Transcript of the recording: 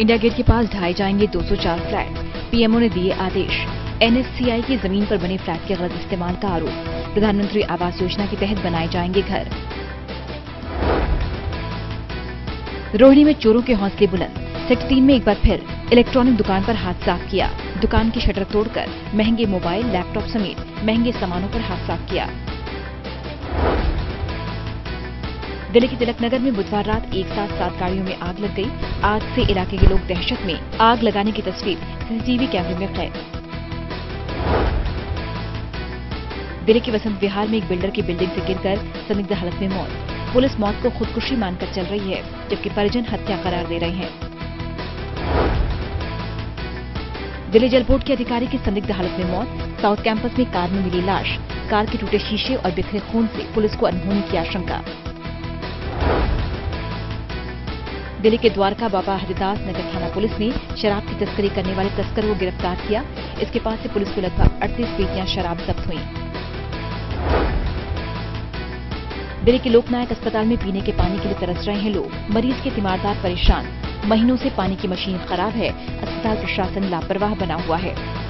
India gate के पास ढाए जाएँगे 204 flat. PMO ने दिए आदेश। एनएससीआई की ज़मीन पर बने फ्लैट के गलत इस्तेमाल का आरोप। प्रधानमंत्री आवास योजना के तहत बनाए जाएँगे घर। रोहिणी में चोरों के हौसले बुलंद। सेक्टर तीन में एक बार फिर इलेक्ट्रॉनिक दुकान पर हाथ साफ़ किया। दुकान की शटर तोड़कर महँगे मोबाइल, लैपटॉप समेत महँगे सामानों पर हाथ साफ़ किया। दिल्ली के तिलक नगर में बुधवार रात एक साथ सात गाड़ियों में आग लग गई। आग से इलाके के लोग दहशत में। आग लगाने की तस्वीर सीसीटीवी कैमरे में कैद दिल्ली के वसंत विहार में एक बिल्डर की बिल्डिंग से गिरकर संदिग्ध हालत में मौत। पुलिस मौत को खुदकुशी मानकर चल रही है, जबकि परिजन हत्या करार दे रहे हैं। दिल्ली जल बोर्ड के अधिकारी की संदिग्ध हालत में मौत। साउथ कैंपस में कार में मिली लाश। कार के टूटे शीशे और बिखरे खून से पुलिस को अनहोनी की आशंका। दिल्ली के द्वारका बाबा हरिदास नगर थाना पुलिस ने शराब की तस्करी करने वाले तस्कर को गिरफ़्तार किया। इसके पास से पुलिस को लगभग 38 पेटियाँ शराब जब्त हुई। दिल्ली के लोकनायक अस्पताल में पीने के पानी के लिए तरस रहे हैं लोग। मरीज़ के तीमारदार परेशान। महीनों से पानी की मशीन खराब है। अस्पताल प्रशासन लापरवाह बना हुआ है।